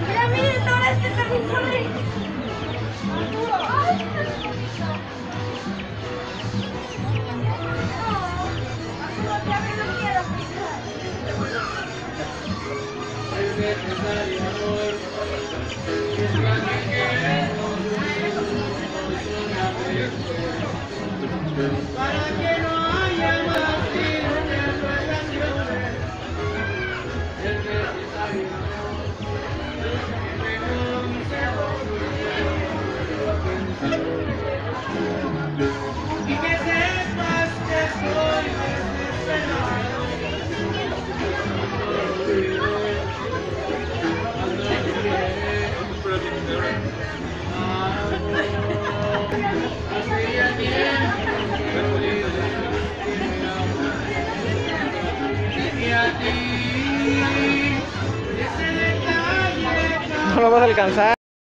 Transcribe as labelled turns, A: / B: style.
A: Mira, miren, ahora este corre.
B: Para que no haya más
C: No lo vas a alcanzar.